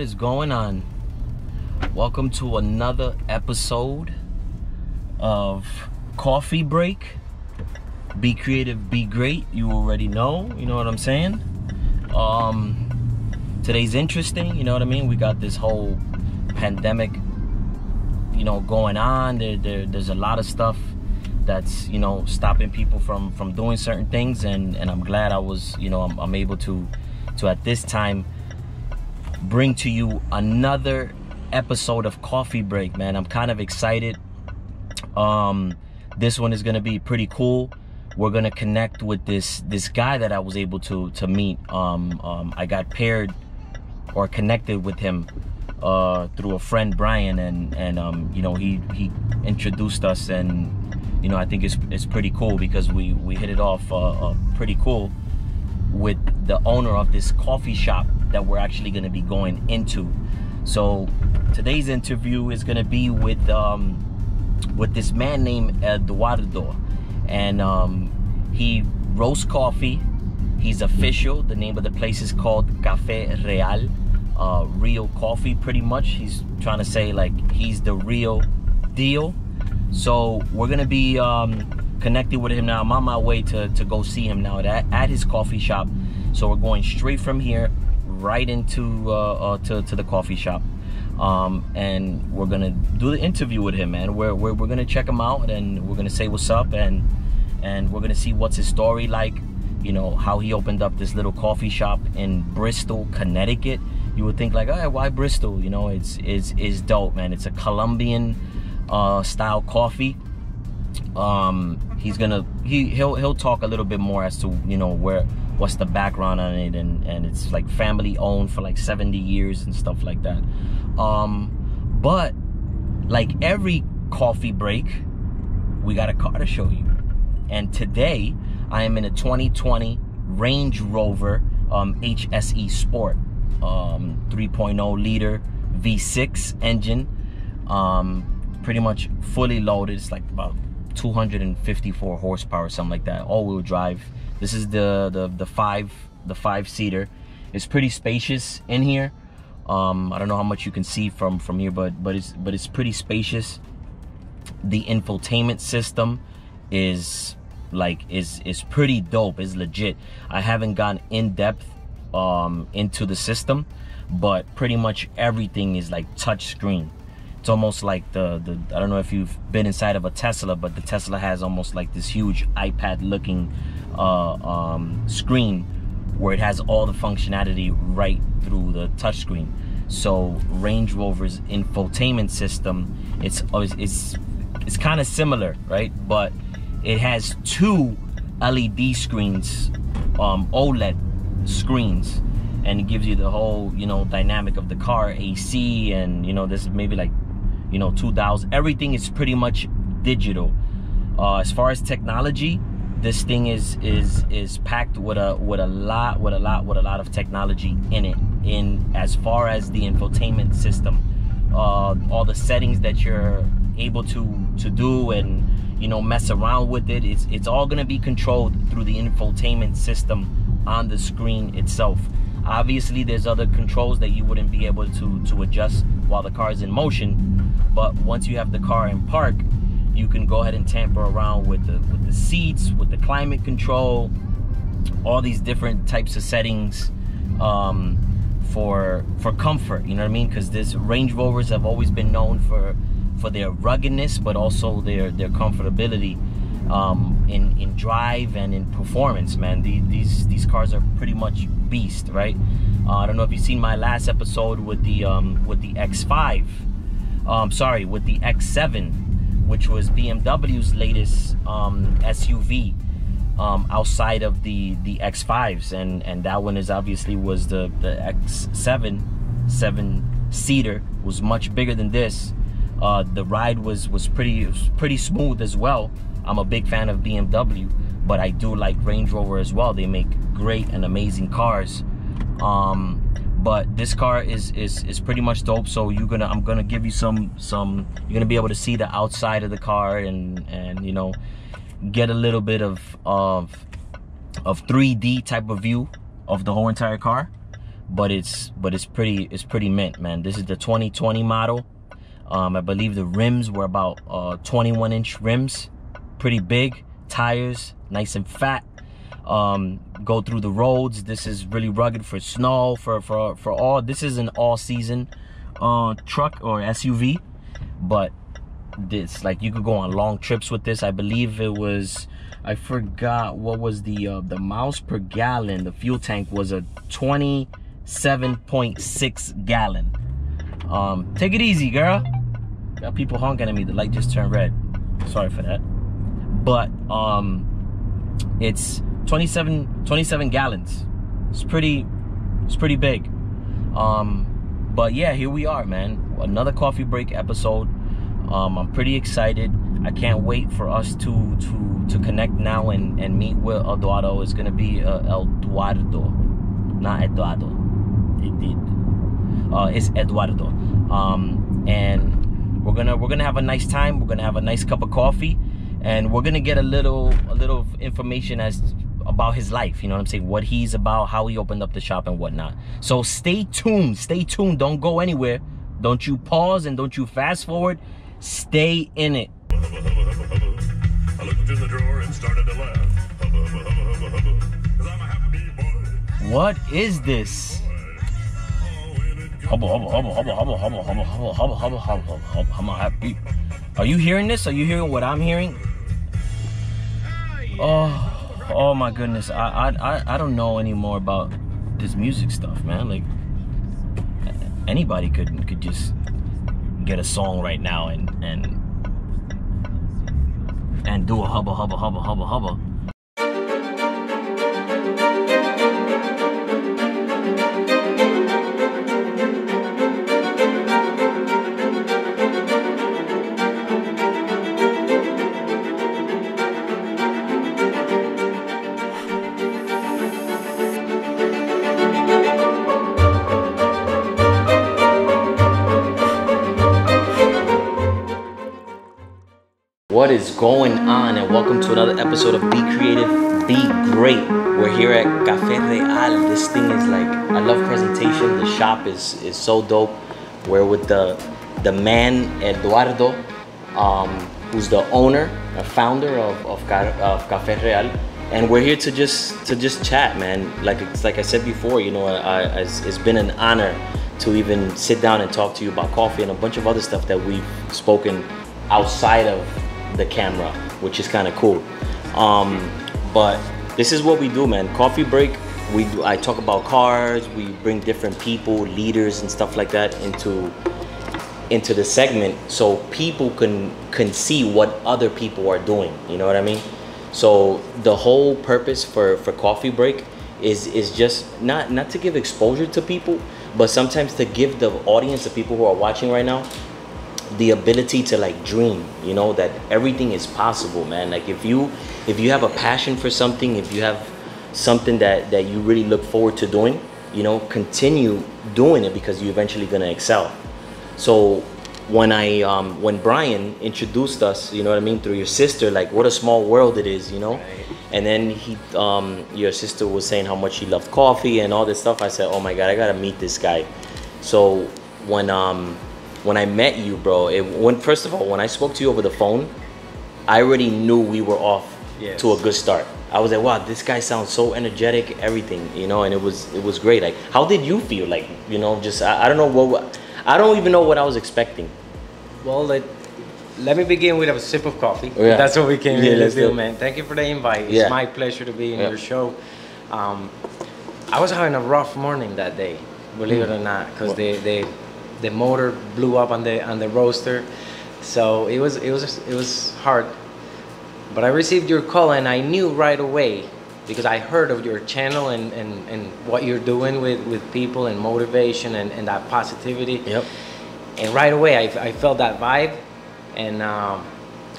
is going on? What is going on? Welcome to another episode of Coffee Break. Be creative, be great. You already know, you know what I'm saying? Um today's interesting, you know what I mean? We got this whole pandemic you know going on. There, there there's a lot of stuff that's you know stopping people from from doing certain things and and I'm glad I was you know I'm, I'm able to to at this time bring to you another episode of Coffee Break, man. I'm kind of excited. Um, this one is gonna be pretty cool. We're gonna connect with this this guy that I was able to to meet. Um, um, I got paired or connected with him uh, through a friend Brian, and and um, you know he he introduced us, and you know I think it's it's pretty cool because we we hit it off uh, uh, pretty cool with the owner of this coffee shop that we're actually going to be going into. So today's interview is going to be with um, with this man named Eduardo, and um, he roasts coffee. He's official. The name of the place is called Cafe Real, uh, real coffee. Pretty much, he's trying to say like he's the real deal. So we're gonna be um, connected with him now. I'm on my way to to go see him now at at his coffee shop. So we're going straight from here right into uh, uh, to, to the coffee shop. Um, and we're gonna do the interview with him, man. We're, we're, we're gonna check him out and we're gonna say what's up and and we're gonna see what's his story like. You know how he opened up this little coffee shop in Bristol, Connecticut. You would think like, oh, why Bristol? You know, it's it's it's dope, man. It's a Colombian uh, style coffee. Um, he's gonna he he'll he'll talk a little bit more as to you know where what's the background on it? And and it's like family owned for like 70 years and stuff like that. Um but like every coffee break we got a car to show you. And today i am in a 2020 range rover um hse sport. Um 3.0 liter v6 engine. Um pretty much fully loaded. It's like about 254 horsepower something like that. All-wheel drive this is the the the five the five seater. It's pretty spacious in here. Um, I don't know how much you can see from from here, but but it's but it's pretty spacious. The infotainment system is like is is pretty dope. Is legit. I haven't gone in depth um, into the system, but pretty much everything is like touch screen. It's almost like the the I don't know if you've been inside of a Tesla, but the Tesla has almost like this huge iPad looking uh, um, screen where it has all the functionality right through the touchscreen. So Range Rover's infotainment system, it's it's it's kind of similar, right? But it has two LED screens, um, OLED screens, and it gives you the whole you know dynamic of the car, AC, and you know this is maybe like you know 2000. Everything is pretty much digital. Uh, as far as technology, this thing is is is packed with a with a lot with a lot with a lot of technology in it. In as far as the infotainment system uh, all the settings that you're able to to do and you know mess around with it it's it's all going to be controlled through the infotainment system on the screen itself. Obviously there's other controls that you wouldn't be able to to adjust while the car is in motion but once you have the car in park you can go ahead and tamper around with the with the seats with the climate control all these different types of settings um, for for comfort you know what I mean? Because this Range Rovers have always been known for for their ruggedness but also their their comfortability um, in in drive and in performance man. The, these these cars are pretty much beast right? Uh, I don't know if you've seen my last episode with the um, with the X5 um, sorry with the X7 which was BMW's latest um, SUV um, outside of the the X5s, and and that one is obviously was the the X7 seven seater was much bigger than this. Uh, the ride was was pretty was pretty smooth as well. I'm a big fan of BMW, but I do like Range Rover as well. They make great and amazing cars. Um, but this car is is is pretty much dope so you're gonna i'm gonna give you some some you're gonna be able to see the outside of the car and and you know get a little bit of of of 3d type of view of the whole entire car but it's but it's pretty it's pretty mint, man. This is the 2020 model. Um, I believe the rims were about uh, 21 inch rims, pretty big. Tires, nice and fat. Um, go through the roads. This is really rugged for snow, for for for all. This is an all season uh, truck or SUV, but this like you could go on long trips with this. I believe it was. I forgot what was the uh, the miles per gallon. The fuel tank was a 27.6 gallon. Um, take it easy, girl. Got people honking at me. The light just turned red. Sorry for that. But um, it's 27 27 gallons. It's pretty. It's pretty big. Um, but yeah, here we are, man. Another coffee break episode. Um, I'm pretty excited. I can't wait for us to to to connect now and and meet with Eduardo. It's gonna be uh, Eduardo, not Eduardo. It. Uh, it's Eduardo. Um, and we're gonna we're gonna have a nice time. We're gonna have a nice cup of coffee, and we're gonna get a little a little information as about his life. You know what I'm saying? What he's about, how he opened up the shop, and whatnot. So stay tuned. Stay tuned. Don't go anywhere. Don't you pause and don't you fast forward. Stay in it. What is this? Hubba hubba hubba hubba hubba hubba hubba hubba hubba hubba hubba hubba I'm happy. Are you hearing this? Are you hearing what I'm hearing? Oh, oh my goodness. I I I, don't know anymore about this music stuff, man. Like anybody could could just get a song right now and and and do a hubba hubba hubba hubba hubba. What is going on? And welcome to another episode of Be Creative, Be Great. We're here at Café Real. This thing is like I love presentation. The shop is is so dope. We're with the the man Eduardo, um, who's the owner, a founder of of, of Café Real. And we're here to just to just chat, man. Like it's like I said before, you know, I, I, it's, it's been an honor to even sit down and talk to you about coffee and a bunch of other stuff that we've spoken outside of the camera, which is kind of cool. Um, but this is what we do, man. Coffee break. We do, I talk about cars. We bring different people, leaders, and stuff like that into into the segment so people can can see what other people are doing. You know what I mean? So the whole purpose for for coffee break is is just not not to give exposure to people, but sometimes to give the audience, the people who are watching right now, the ability to like dream you know that everything is possible man. Like if you if you have a passion for something if you have something that that you really look forward to doing you know continue doing it because you're eventually going to excel. So when i um when brian introduced us you know what i mean through your sister like what a small world it is you know? And then he um your sister was saying how much she loved coffee and all this stuff. I said oh my god i gotta meet this guy. So when um when I met you, bro, it when first of all, when I spoke to you over the phone, I already knew we were off Yes. to a good start. I was like, wow, this guy sounds so energetic, everything, you know, and it was it was great. Like, how did you feel? Like, you know, just I, I don't know what I don't even know what I was expecting. Well, let, let me begin with a sip of coffee. Oh, yeah. That's what we came Yeah, here to let's do it. man. Thank you for the invite. It's Yeah. my pleasure to be in your show. Um, I was having a rough morning that day, believe it or not, because the, the the motor blew up on the on the roaster, so it was it was it was hard. But I received your call and I knew right away because I heard of your channel and, and, and what you're doing with, with people and motivation and, and that positivity. Yep. And right away, I, I felt that vibe, and um,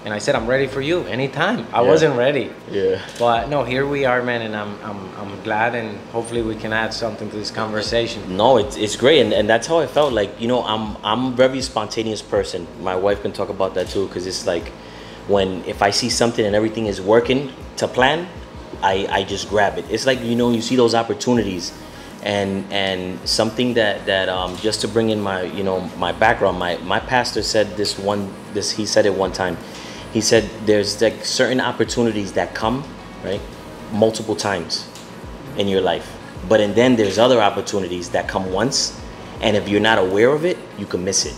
and I said, I'm ready for you anytime. I Yeah. wasn't ready, Yeah. but no, here we are, man, and I'm, I'm, I'm glad, and hopefully we can add something to this conversation. No, it's, it's great, and, and that's how I felt. Like you know, I'm I'm a very spontaneous person. My wife can talk about that too, because it's like when if I see something and everything is working to plan, I I just grab it. It's like you know, you see those opportunities and and something that that um, just to bring in my you know my background my my pastor said this one this he said it one time he said there's like certain opportunities that come right multiple times in your life but and then there's other opportunities that come once and if you're not aware of it you can miss it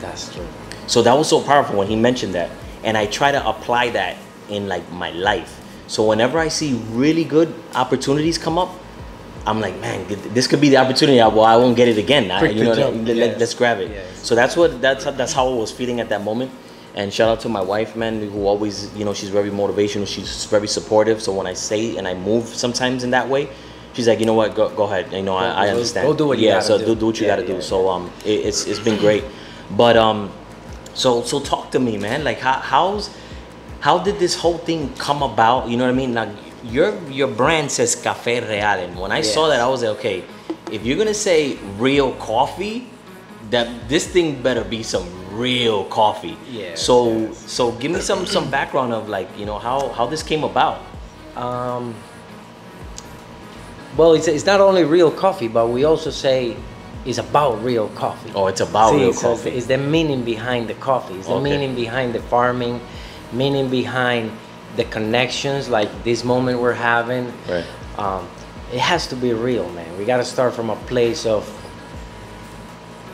That's true. so that was so powerful when he mentioned that. And I try to apply that in like my life. So whenever I see really good opportunities come up, I'm like, man, this could be the opportunity. I- Well, I won't get it again. I, you know, let, yes. us grab it. Yes. So that's what that's that's how I was feeling at that moment. And shout out to my wife, man, who always, you know, she's very motivational. She's very supportive. So when I say and I move sometimes in that way, she's like, you know what, go, go ahead. You know, I, I understand. go do what you yeah. gotta so do. do, do what you Yeah, got to do. yeah, So um, it, it's it's been great. But um, so so talk to me, man. Like how how's how did this whole thing come about? You know what I mean? Like your your brand says Cafe Real, and when I saw that, I was like, okay, if you're gonna say real coffee, that this thing better be some real coffee. Yes, So yes. so give me some some background of like you know how how this came about. Um, well, it's, it's not only real coffee, but we also say it's about real coffee. Oh, it's about See, real so coffee. It's the meaning behind the coffee. It's the Okay. meaning behind the farming, meaning behind the connections, like this moment we're having. Right. Um, it has to be real, man. We got to start from a place of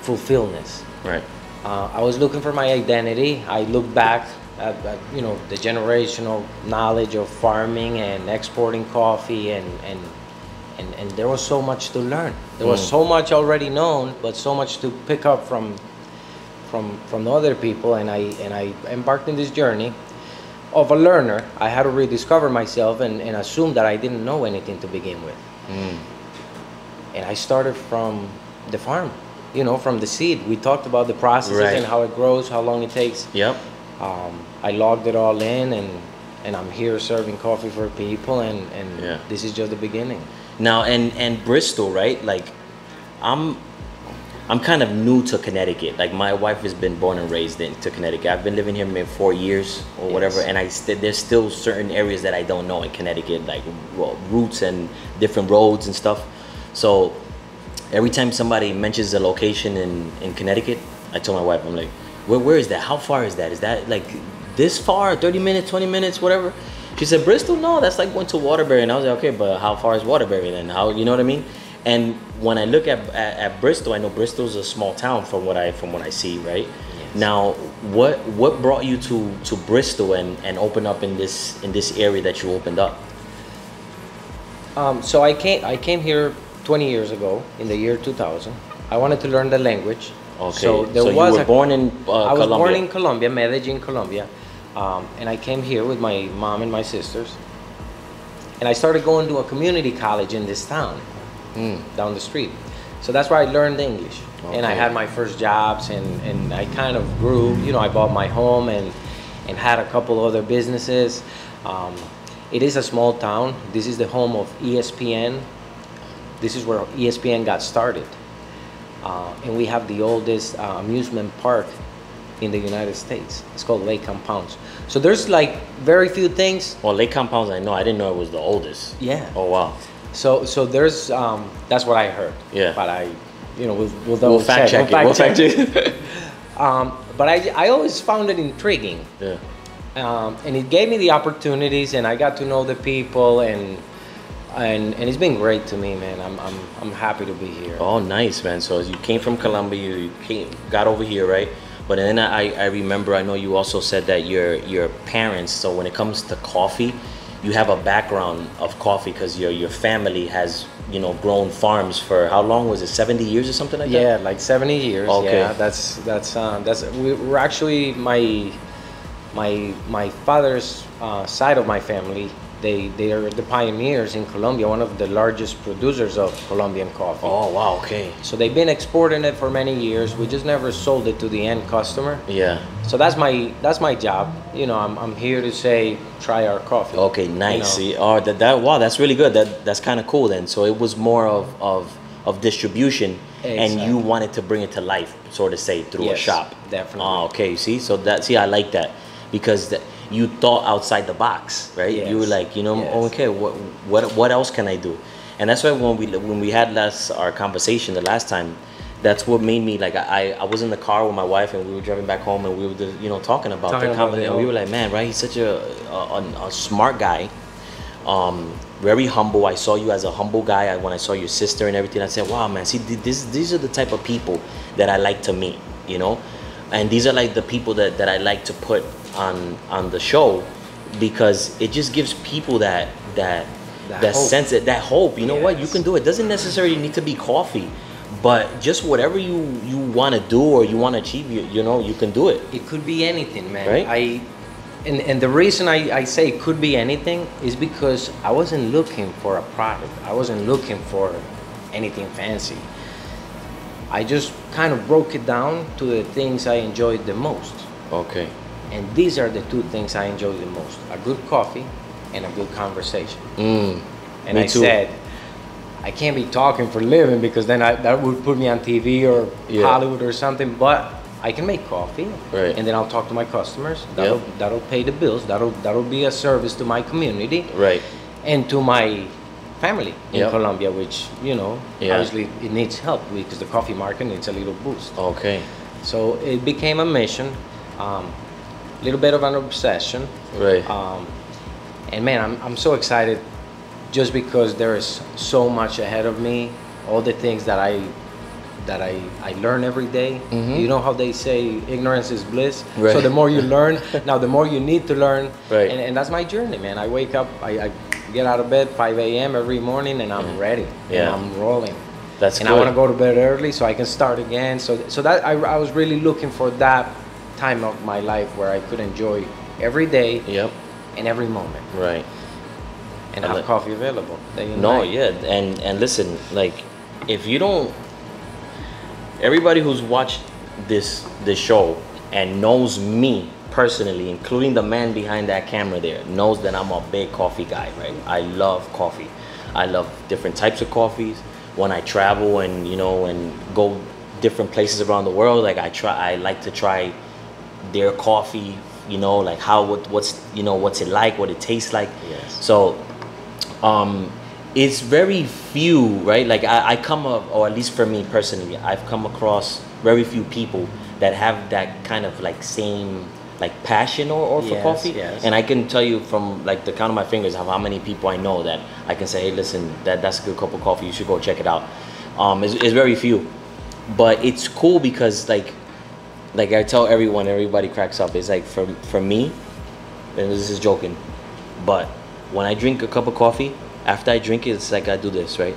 fulfillment. Right. Uh, I was looking for my identity. I looked back at, at you know the generational knowledge of farming and exporting coffee, and and and, and there was so much to learn. There was Mm. so much already known, but so much to pick up from from from the other people. And I and I embarked in this journey of a learner. I had to rediscover myself and, and assume that I didn't know anything to begin with Mm. and I started from the farm, you know, from the seed. We talked about the processes Right. and how it grows, how long it takes. Yep. Um, I logged it all in, and and I'm here serving coffee for people, and and Yeah. this is just the beginning. Now and and Bristol, right? Like, I'm I'm kind of new to Connecticut. Like my wife has been born and raised into Connecticut. I've been living here maybe four years or whatever, and I st- there's still certain areas that I don't know in Connecticut, like well, routes and different roads and stuff. So every time somebody mentions a location in in Connecticut, I tell my wife, I'm like, where where is that? How far is that? Is that like this far? Thirty minutes, twenty minutes, whatever. She said Bristol. No, that's like going to Waterbury, and I was like, okay, but how far is Waterbury then? How you know what I mean? And when I look at, at, at Bristol, I know Bristol's a small town from what I from what I see, right? Yes. Now, what what brought you to to Bristol and and open up in this in this area that you opened up? Um, so I came I came here 20 years ago in the year 2000. I wanted to learn the language. Okay, So there so was you were a- born in uh, I was Colombia. born in Colombia, Medellin, Colombia, um, and I came here with my mom and my sisters. And I started going to a community college in this town, Mm. down the street. So that's where I learned English. And I had my first jobs, and, and I kind of grew. You know, I bought my home and and had a couple other businesses. Um, it is a small town. This is the home of ESPN. This is where ESPN got started. Uh, and we have the oldest uh, amusement park in the United States. It's called Lake Compounce. So there's like very few things. Well, Lake Compounce, I know. I didn't know it was the oldest. Yeah. Oh wow. So so there's um, that's what I heard. Yeah. But I, you know, we'll, we'll, We'll fact check it. We'll We'll fact fact check. um, but I I always found it intriguing. Yeah. um, and it gave me the opportunities and I got to know the people and and and it's been great to me man I'm I'm, I'm happy to be here Oh, nice, man. So you came from Colombia, you came, got over here, right? But then I, I remember, I know you also said that your your parents. So when it comes to coffee, you have a background of coffee because your your family has you know grown farms for how long was it? Seventy years or something like yeah that. Yeah, like 70 years Okay. yeah that's that's uh, that's we, we're actually my my my father's uh, side of my family they they are the pioneers in Colombia one of the largest producers of Colombian coffee Oh wow. Okay. so they've been exporting it for many years we just never sold it to the end customer Yeah. So that's my that's my job. You know, I'm, I'm here to say try our coffee. Okay. you Nice. know. Oh, that, that wow, that's really good. That that's kind of cool. Then, so it was more of of of distribution, and you wanted to bring it to life, sort of say through a shop. definitely. Oh, okay. See, so that see, I like that because that you thought outside the box, right? You were like, you know, yes. okay, what what what else can I do? and that's why when we when we had last our conversation the last time, that's what made me like I I was in the car with my wife and we were driving back home and we were just, you know talking about Talking the conversation and we were like man right he's such a a, a, smart guy um, very humble. I saw you as a humble guy. I, when I saw your sister and everything, I said, "Wow, man! See, th- this, these are the type of people that I like to meet, you know, and these are like the people that, that I like to put on on the show because it just gives people that that That that, sense that that hope. You know what? You can do it. Doesn't necessarily need to be coffee, but just whatever you you want to do or you want to achieve, you you know, you can do it. It could be anything, man. Right? I and, and the reason I, I say it could be anything is because I wasn't looking for a product. I wasn't looking for anything fancy. I just kind of broke it down to the things I enjoyed the most. Okay. And these are the two things I enjoy the most. A good coffee and a good conversation. Mm. And I too. said, I can't be talking for a living because then I, that would put me on TV or Yeah. Hollywood or something. But I can make coffee, Right. and then I'll talk to my customers. That'll that'll pay the bills. That'll that'll be a service to my community Right. and to my family in Yep. Colombia, which you know Yeah. obviously it needs help because the coffee market needs a little boost. Okay. So it became a mission, um, little bit of an obsession. Right. Um, and man, I'm, I'm so excited just because there is so much ahead of me. All the things that I that I, I learn every day. Mhm. You know how they say ignorance is bliss. Right. So the more you learn, now the more you need to learn. Right. And, and that's my journey, man. I wake up, I, I get out of bed 5 a.m. every morning, and I'm ready. Yeah. And I'm rolling. That's and good. I want to go to bed early so I can start again. So so that I, I was really looking for that time of my life where I could enjoy every day Yep. and every moment Right. and I have like- coffee available. No, night. yeah, and and listen, like if you don't, everybody who's watched this this show and knows me personally, including the man behind that camera there, knows that I'm a big coffee guy. Right? I love coffee. I love different types of coffees. When I travel and you know and go different places around the world, like I try, I like to try their coffee. You know, like how what, what's you know what's it like, what it tastes like. Yes. So um, it's very few, right? Like I, I come up, or at least for me personally, I've come across very few people that have that kind of like same like passion or, or for Yes, coffee. yes. And I can tell you from like the count of my fingers of how many people I know that I can say, hey, listen, that that's a good cup of coffee. You should go check it out. Um, it's, it's very few, but it's cool because like like I tell everyone, everybody cracks up. It's like for for me, and this is joking, but when I drink a cup of coffee, after I drink it, it's like I do this, right?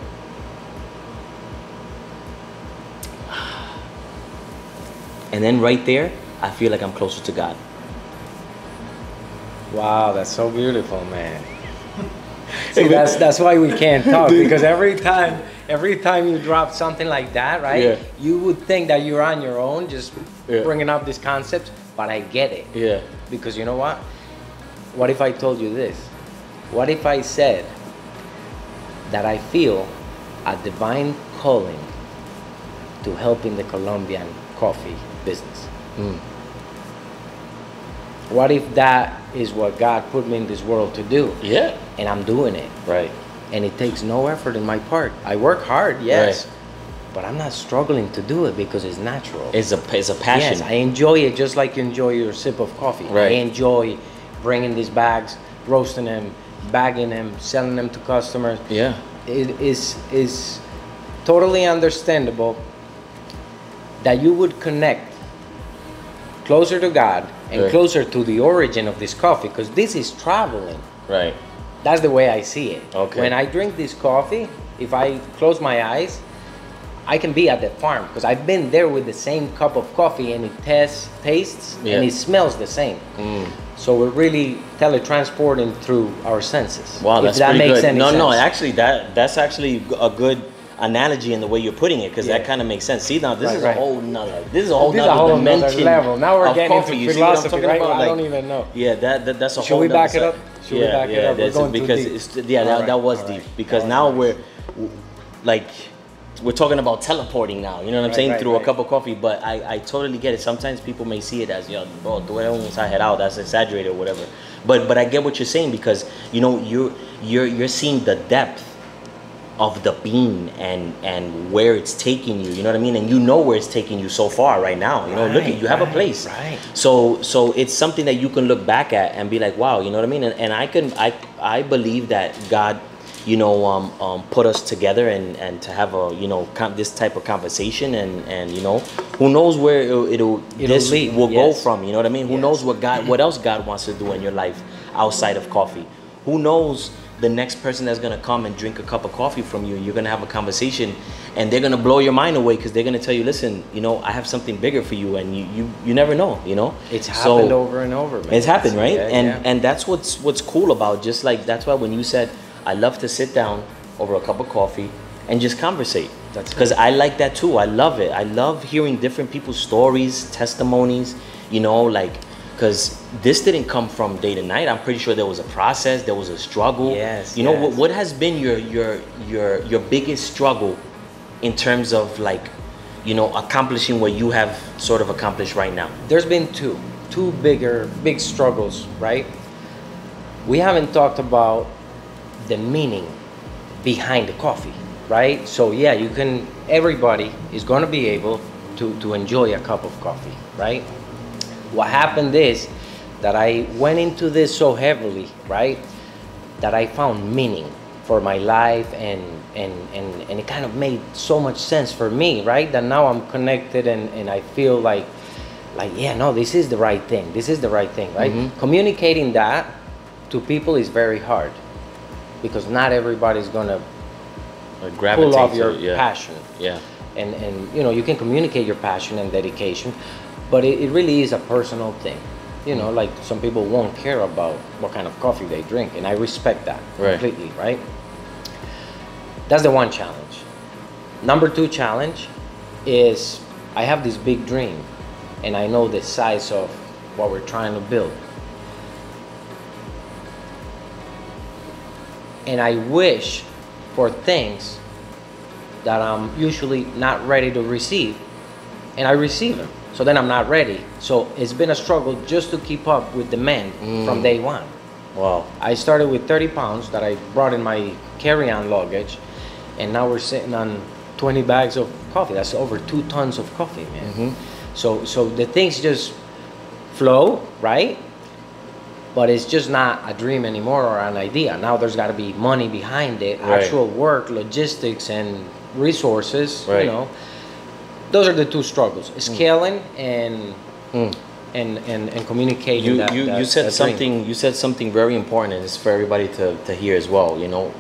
And then right there, I feel like I'm closer to God. Wow, that's so beautiful, man. See, that's that's why we can't talk because every time every time you drop something like that, right? Yeah. You would think that you're on your own, just Yeah. bringing up these concepts, but I get it. Yeah. Because you know what? What if I told you this? What if I said that I feel a divine calling to helping the Colombian coffee business? Mm. What if that is what God put me in this world to do Yeah. and I'm doing it Right. and it takes no effort in my part? I work hard, yes, Right. but I'm not struggling to do it because it's natural. It's a it's a passion. Yes, I enjoy it just like you enjoy your sip of coffee. Right. I enjoy bringing these bags, roasting them, bagging them, selling them to customers. yeah. It is is totally understandable that you would connect closer to God and Right. closer to the origin of this coffee because this is traveling. Right. That's the way I see it. Okay. When I drink this coffee, if I close my eyes, I can be at the farm because I've been there with the same cup of coffee and it tastes, tastes Yeah. and it smells the same. Mm. So we're really teletransporting through our senses. Wow, if that's that pretty makes good. any no, sense. no, actually, that that's actually a good analogy in the way you're putting it because that kind of makes sense. See, now this Right, is right. a whole nother. This is a whole This is a nother whole nother dimension level. Now we're getting coffee. into You philosophy, right? I don't even know. Yeah, that, that that's a Should whole we nother back it up? Should we yeah, it yeah, up? We're going because it's yeah, that, right, that was deep because now we're like we're talking about teleporting now. You know what I'm Right, saying right, through a cup of coffee, but I, I totally get it. Sometimes people may see it as yo, bro, tú eres un out, that's exaggerated or whatever. But but I get what you're saying because you know you're you're you're seeing the depth of the bean and and where it's taking you you know what i mean? And you know where it's taking you so far right now you know? Look at you have a place. right. so so it's something that you can look back at and be like wow you know what i mean? And, and i can i i believe that god you know um, um put us together and and to have a you know com- this type of conversation and and you know who knows where it'll, it'll, It'll this lead, will go from you know what i mean? Who Yes. knows what god what else god wants to do in your life outside of coffee? Who knows the next person that's gonna come and drink a cup of coffee from you you're gonna have a conversation and they're gonna blow your mind away because they're gonna tell you listen you know i have something bigger for you and you you, you never know you know It's So- happened over and over, man. it's happened, right? Yeah, and yeah. and that's what's what's cool about just like that's why when you said I love to sit down over a cup of coffee and just conversate. That's because I like that too. I love it. I love hearing different people's stories, testimonies. You know, like because this didn't come from day to night. I'm pretty sure there was a process. There was a struggle. Yes, You know what? What has been your your your your biggest struggle in terms of like you know accomplishing what you have sort of accomplished right now? there's been two two bigger big struggles right we haven't talked about the meaning behind the coffee right so yeah you can everybody is going to be able to to enjoy a cup of coffee right what happened is that i went into this so heavily right that i found meaning for my life and and and, and it kind of made so much sense for me right that now i'm connected and and i feel like like yeah no this is the right thing this is the right thing right Mhm. communicating that to people is very hard because not everybody's gonna pull off your it, yeah. passion Yeah. and and you know you can communicate your passion and dedication but it, it really is a personal thing. You know mm. like some people won't care about what kind of coffee they drink and i respect that Right. completely right? That's the one challenge. Number two challenge is i have this big dream and i know the size of what we're trying to build. And i wish for things that I'm usually not ready to receive, and I receive them. So then I'm not ready. So it's been a struggle just to keep up with demand mm. from day one. Wow. I started with 30 pounds that I brought in my carry-on luggage, and now we're sitting on 20 bags of coffee. That's over two tons of coffee, man. Mm-hmm. So so the things just flow, right? But it's just not a dream anymore or an idea. Now there's got to be money behind it, Right. actual work, logistics, and resources. Right. You know, those are the two struggles: scaling and Mm. and and, and communicating. You that, you, that- you said that dream. something you said something very important and it's for everybody to, to hear as well, you know.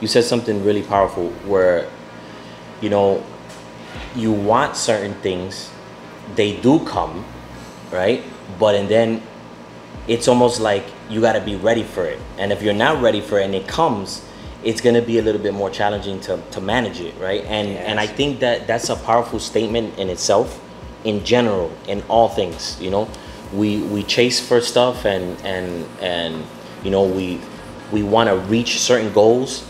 You said something really powerful where you know you want certain things, they do come, right? But and then it's almost like you got to be ready for it. And if you're not ready for it and it comes, it's going to be a little bit more challenging to, to manage it, right? And and I think that that's a powerful statement in itself in general in all things, you know. We we chase for stuff and and and you know, we we want to reach certain goals,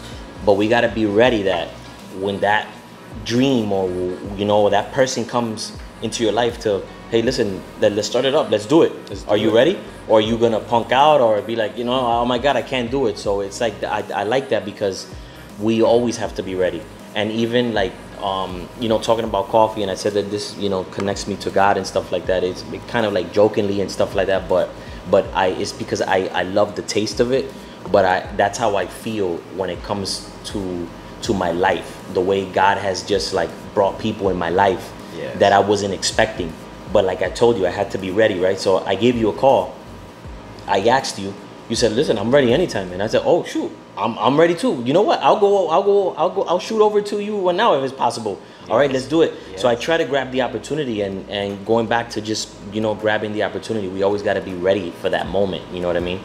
but we got to be ready that when that dream or you know that person comes into your life to hey listen let, let's start it up. Let's do it. Let's are do you it. ready? Or are you gonna punk out or be like you know oh my god i can't do it. So it's like i, I like that because we always have to be ready. And even like um, you know talking about coffee and i said that this you know connects me to god and stuff like that. It's kind of like jokingly and stuff like that but but i it's because i i love the taste of it. But i that's how i feel when it comes to to my life. The way god has just like brought people in my life Yes. that i wasn't expecting but like i told you i had to be ready right so i gave you a call I asked you, you said, "Listen, I'm ready anytime." And I said, "Oh shoot, I'm, I'm ready too. You know what? I'll go, I'll go, I'll go, I'll shoot over to you right now if it's possible. All right, let's do it." So I try to grab the opportunity, and and going back to just you know grabbing the opportunity, we always got to be ready for that moment. You know what I mean?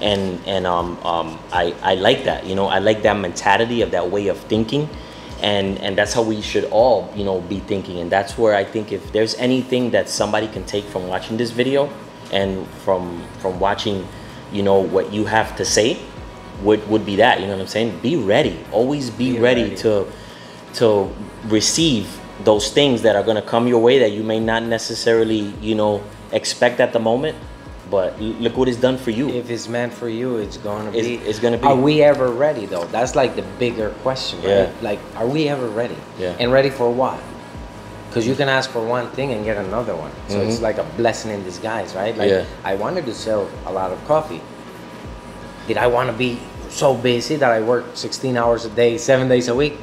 And and um um I I like that. You know, I like that mentality of that way of thinking. And, and that's how we should all you know be thinking. And that's where i think if there's anything that somebody can take from watching this video and from from watching you know what you have to say would would be that you know what i'm saying? Be ready. Always be, Be ready, ready. to to receive those things that are going to come your way that you may not necessarily you know expect at the moment But look what it's done for you. If it's meant for you, it's gonna It's- be. it's gonna be. Are we ever ready though? That's like the bigger question, right? Yeah. Like, are we ever ready? Yeah. And ready for what? Because you can ask for one thing and get another one. So it's Mhm. like a blessing in disguise, right? Like Yeah. I wanted to sell a lot of coffee. Did I want to be so busy that I work 16 hours a day, seven days a week?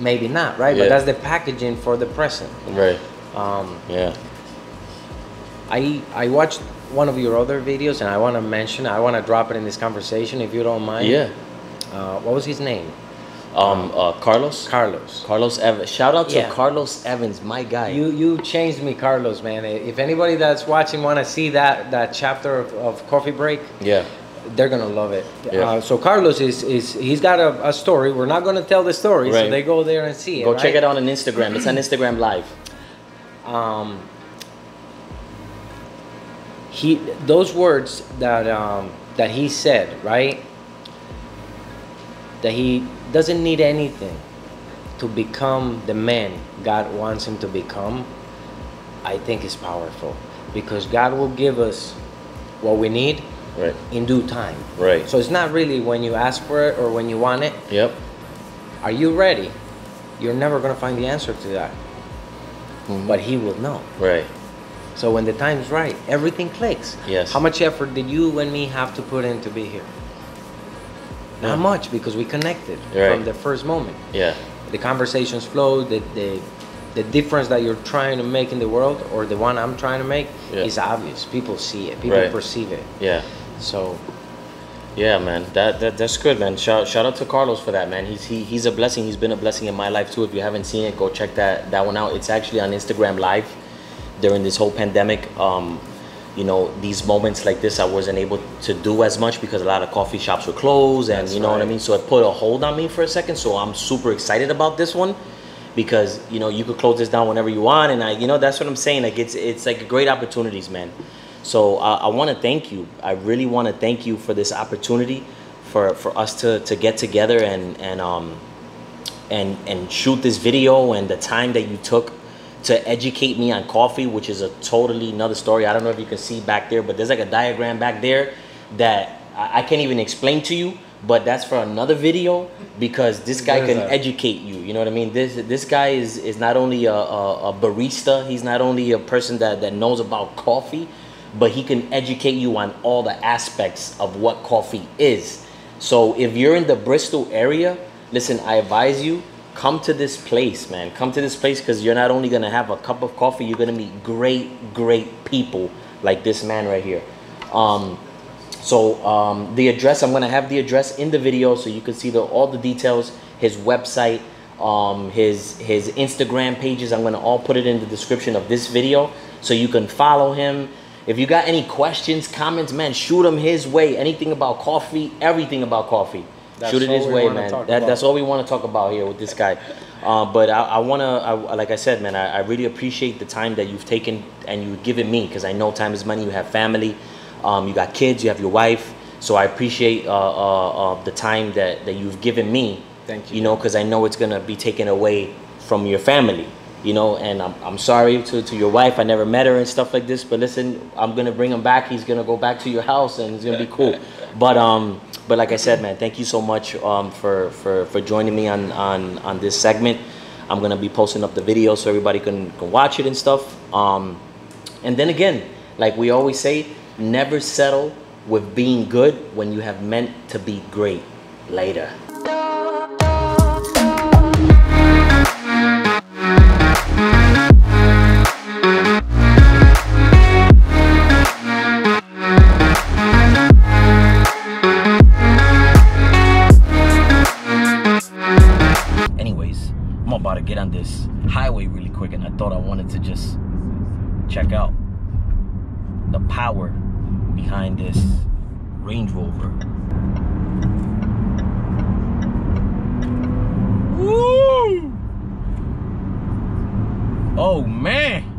Maybe not, right? Yeah. But that's the packaging for the present. right. Um, Yeah. I I watched one of your other videos and I want to mention. I want to drop it in this conversation if you don't mind. Yeah. Uh, what was his name? Um. Uh. Carlos. Carlos. Carlos Evans. Shout out to Yeah. Carlos Evans, my guy. You you changed me, Carlos, man. If anybody that's watching want to see that that chapter of, of Coffee Break, yeah. they're gonna love it. Yeah. Uh, so Carlos is is he's got a, a story. We're not gonna tell the story, so Right. they go there and see it. Go check right? it out on Instagram. It's on Instagram Live. um, he those words that um, that he said right that he doesn't need anything to become the man God wants him to become I think is powerful because God will give us what we need Right. in due time Right. so it's not really when you ask for it or when you want it Yep. are you ready you're never going to find the answer to that Mhm. but he will know Right. So when the time's right, everything clicks. Yes. How much effort did you and me have to put in to be here? Yeah. Not much because we connected Right. from the first moment. Yeah. The conversations flowed. The, the the difference that you're trying to make in the world, or the one I'm trying to make, Yeah. is obvious. People see it. People Right. perceive it. Yeah. So Yeah, man. That, that that's good, man. Shout shout out to Carlos for that, man. He's he, he's a blessing. He's been a blessing in my life too. If you haven't seen it, go check that that one out. It's actually on Instagram Live during this whole pandemic. Um, you know, these moments like this, I wasn't able to do as much because a lot of coffee shops were closed, and That's you know what I mean. So it put a hold on me for a second. So I'm super excited about this one because you know you could close this down whenever you want, and I, you know, that's what I'm saying. Like it's it's like a great opportunities, man. So uh, I want to thank you. I really want to thank you for this opportunity, for for us to to get together and and um and and shoot this video and the time that you took to educate me on coffee, which is a totally another story. I don't know if you can see back there, but there's like a diagram back there that I, I can't even explain to you. But that's for another video because this guy can that? educate you. You know what I mean? This this guy is is not only a, a, a barista. He's not only a person that that knows about coffee, but he can educate you on all the aspects of what coffee is. So if you're in the Bristol area, listen, I advise you come to this place, man. Come to this place because you're not only gonna have a cup of coffee, you're gonna meet great, great people like this man right here. Um, so um, the address, I'm gonna have the address in the video so you can see the all the details, his website, um, his his Instagram pages. I'm gonna all put it in the description of this video so you can follow him. If you got any questions, comments, man, shoot them his way. Anything about coffee, everything about coffee. That's shoot it his way, man. That, about. that's all we want to talk about here with this guy. Uh, but I, I want to, I, like I said, man, I, I really appreciate the time that you've taken and you've given me because I know time is money. You have family, um, you got kids, you have your wife. So I appreciate uh, uh, uh, the time that, that you've given me. Thank you. You know, because I know it's going to be taken away from your family. You know, and I'm, I'm sorry to, to your wife. I never met her and stuff like this. But listen, I'm gonna bring him back. He's gonna go back to your house and it's gonna be cool. But um, but like I said, man, thank you so much um for for for joining me on on on this segment. I'm gonna be posting up the video so everybody can can watch it and stuff. Um, and then again, like we always say, never settle with being good when you have meant to be great later. Thought I wanted to just check out the power behind this Range Rover. Woo! Oh man!